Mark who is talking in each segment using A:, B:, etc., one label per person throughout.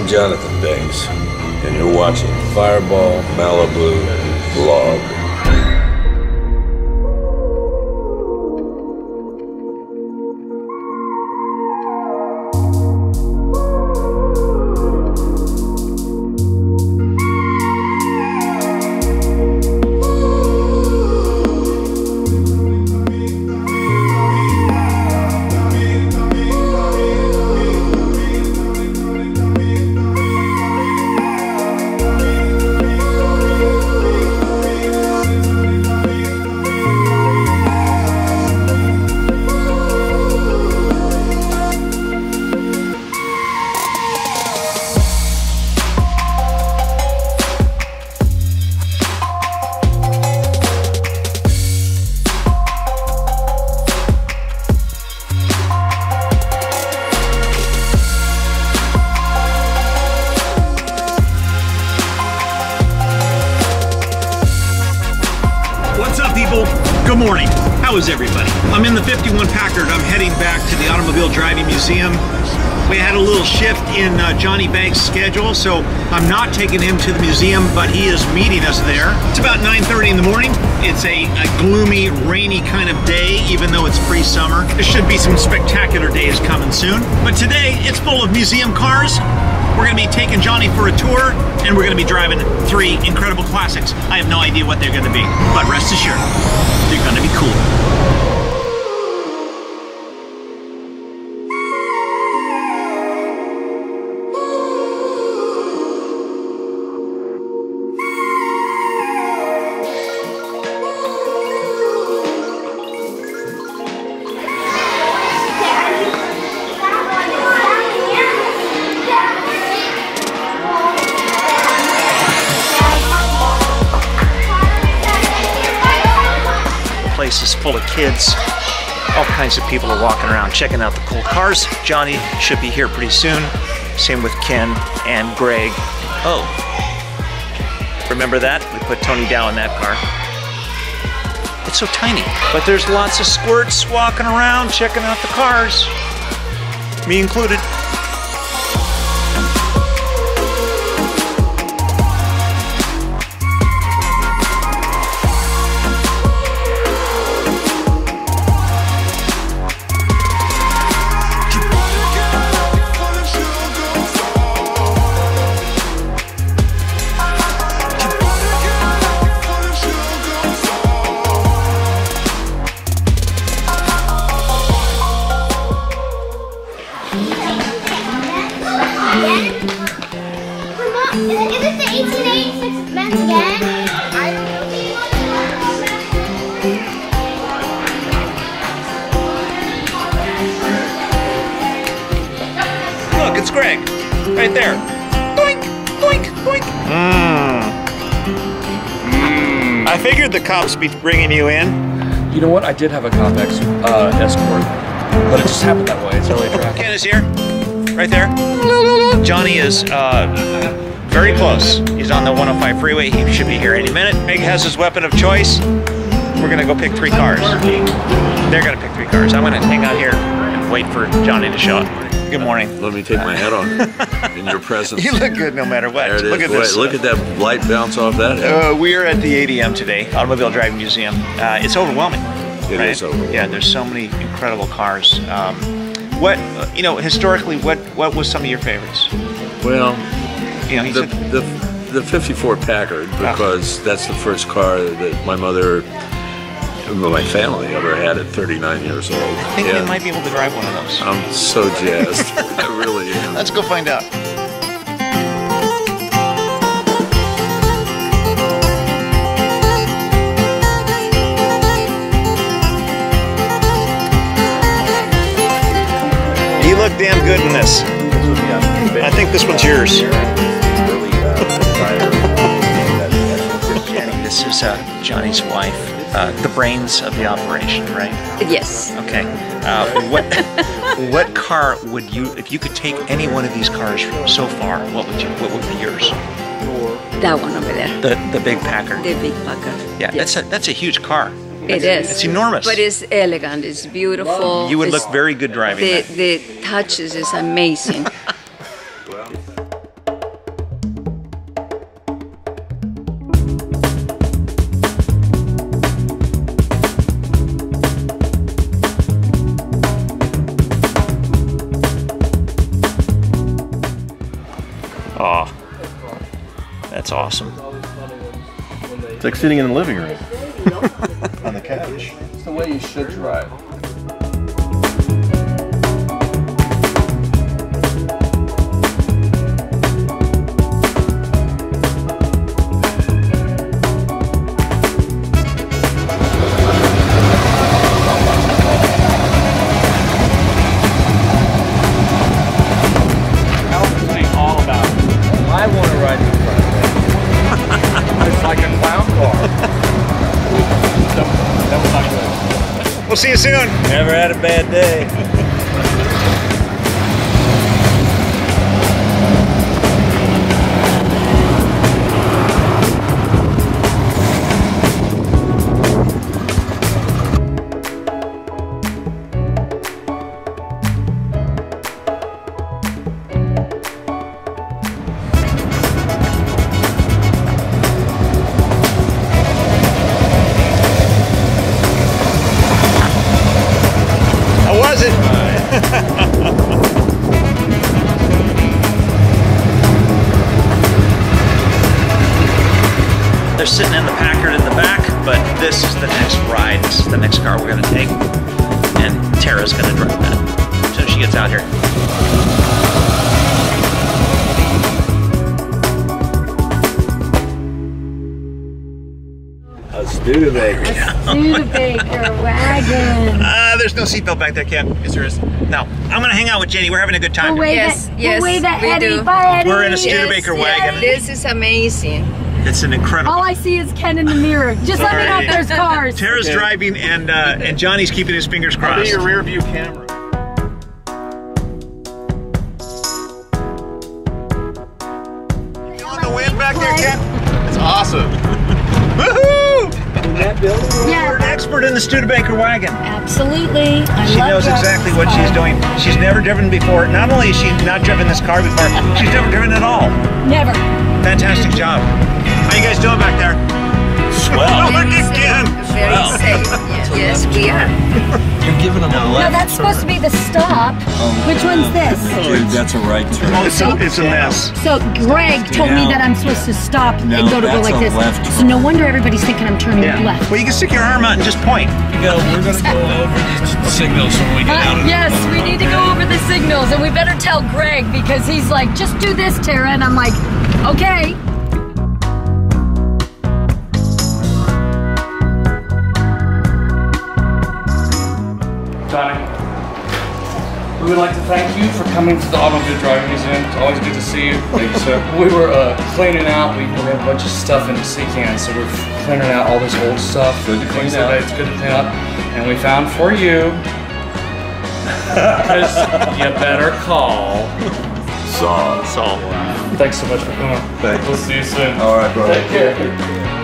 A: I'm Jonathan Banks, and you're watching Fireball Malibu Vlog.
B: Everybody? I'm in the 51 Packard. I'm heading back to the Automobile Driving Museum. We had a little shift in uh, Johnny Banks' schedule, so I'm not taking him to the museum, but he is meeting us there. It's about 9.30 in the morning. It's a, a gloomy, rainy kind of day, even though it's pre-summer. There should be some spectacular days coming soon. But today, it's full of museum cars, we're going to be taking Johnny for a tour, and we're going to be driving three incredible classics. I have no idea what they're going to be, but rest assured, they're going to be cool. Kids. All kinds of people are walking around checking out the cool cars. Johnny should be here pretty soon. Same with Ken and Greg. Oh, remember that? We put Tony Dow in that car. It's so tiny, but there's lots of squirts walking around checking out the cars. Me included.
C: Is this the 1886 Benz again?
B: Look, it's Greg. Right there. Boink, boink, boink. Mmm. I figured the cops be bringing you in.
D: You know what? I did have a Compex uh, Escort, but it just happened that way. It's really traffic.
B: Ken is here. Right there. Johnny is uh, very close. He's on the 105 freeway. He should be here any minute. Meg has his weapon of choice. We're gonna go pick three cars. They're gonna pick three cars. I'm gonna hang out here and wait for Johnny to show up. Good morning.
A: Let me take my hat off in your presence.
B: You look good no matter what.
A: It is.
B: Look at
A: Wait,
B: this.
A: Look at that light bounce off that head.
B: Uh, we are at the ADM today, Automobile Driving Museum. Uh, it's overwhelming.
A: It
B: right?
A: is overwhelming.
B: Yeah, there's so many incredible cars. Um, what uh, you know, historically, what what was some of your favorites?
A: Well,
B: You know,
A: the,
B: said,
A: the, the 54 Packard, because that's the first car that my mother, my family ever had at 39 years old.
B: I think you might be able to drive one of those.
A: I'm so jazzed. I really am.
B: Let's go find out. Look damn good in this. I think this one's yours. This is uh, Johnny's wife, uh, the brains of the operation, right?
E: Yes.
B: Okay. Uh, what what car would you, if you could take any one of these cars from so far, what would you, what would be yours?
E: That one over there.
B: The the big Packer.
E: The big Packard.
B: Yeah,
E: Yes.
B: that's a that's a huge car.
E: It's.
B: It's enormous.
E: But it's elegant. It's beautiful.
B: You would
E: it's,
B: look very good driving.
E: The, the touches is amazing.
B: Aw, oh, that's awesome.
F: It's like sitting in the living room. the
D: way you should drive.
B: See you soon.
A: Never had a bad day.
B: Gets out here.
A: A Studebaker.
G: Studebaker wagon.
B: Uh, there's no seatbelt back there, Ken. Yes, there is. No, I'm gonna hang out with Jenny. We're having a good time.
G: We'll
E: Yes,
G: at,
E: yes,
G: we'll
E: we
G: Eddie.
E: do.
G: Bye, Eddie.
B: We're in a Studebaker wagon.
E: This is amazing.
B: It's an incredible.
G: All I see is Ken in the mirror. Just let me know if there's cars.
B: Tara's driving and uh, and Johnny's keeping his fingers
F: Be
B: crossed.
F: your rear view camera.
G: Yeah,
B: You're an expert in the Studebaker wagon.
G: absolutely. I
B: She
G: love
B: knows exactly
G: this
B: what she's doing. She's never driven before. Not only is she not driven this car before, she's never driven at all.
G: Never.
B: Fantastic job. How you guys doing back there? Swell. Look at Ken.
E: Very safe. Yes, we are.
A: You're giving them a left.
G: No,
A: left
G: that's supposed to be the stop. Which one's this?
A: Dude, that's a right turn.
B: Oh, it's a, it's a mess.
G: So Greg told me that I'm supposed to stop
A: No,
G: and go to go like this.
A: left
G: So no wonder everybody's thinking I'm turning left.
B: Well, you can stick your arm out and just point.
A: Go, we're gonna go over these signals when we get out
G: Uh,
A: of
G: yes, we need to go over the signals, and we better tell Greg because he's like, just do this, Tara, and I'm like, okay.
D: We would like to thank you for coming to the Automobile Driving Museum. It's always good to see you. Thank you, sir. We were uh, cleaning out. We, we have a bunch of stuff in the sea can, so we're cleaning out all this old stuff.
A: Good to clean
D: Things
A: out.
D: It's good to clean up. And we found for you, because you better call.
A: Saw.
B: Saul.
D: Thanks so much for coming.
A: Thanks.
D: We'll see you soon.
A: All right, bro.
D: Take care.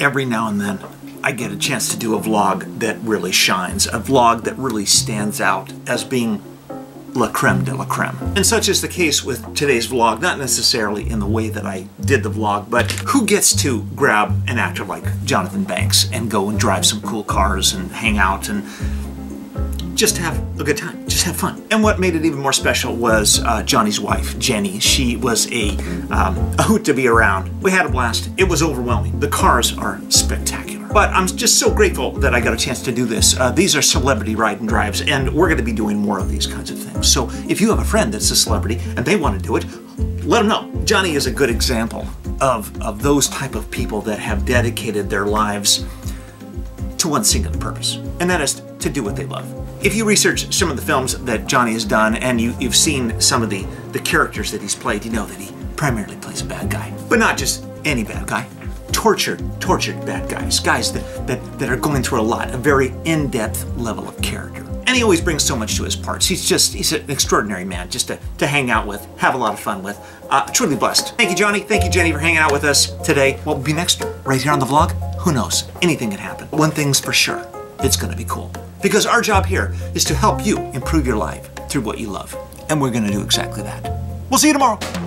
B: Every now and then I get a chance to do a vlog that really shines, a vlog that really stands out as being la creme de la creme. And such is the case with today's vlog, not necessarily in the way that I did the vlog, but who gets to grab an actor like Jonathan Banks and go and drive some cool cars and hang out and just have a good time, just have fun. And what made it even more special was uh, Johnny's wife, Jenny. She was a, um, a hoot to be around. We had a blast. It was overwhelming. The cars are spectacular. But I'm just so grateful that I got a chance to do this. Uh, these are celebrity ride and drives, and we're going to be doing more of these kinds of things. So if you have a friend that's a celebrity and they want to do it, let them know. Johnny is a good example of, of those type of people that have dedicated their lives to one singular purpose, and that is to do what they love. If you research some of the films that Johnny has done and you, you've seen some of the, the characters that he's played, you know that he primarily plays a bad guy. But not just any bad guy. Tortured, tortured bad guys. Guys that, that, that are going through a lot, a very in-depth level of character. And he always brings so much to his parts. He's just, he's an extraordinary man just to, to hang out with, have a lot of fun with. Uh, truly blessed. Thank you, Johnny. Thank you, Jenny, for hanging out with us today. What will be next? Right here on the vlog? Who knows? Anything can happen. One thing's for sure. It's gonna be cool. Because our job here is to help you improve your life through what you love. And we're gonna do exactly that. We'll see you tomorrow.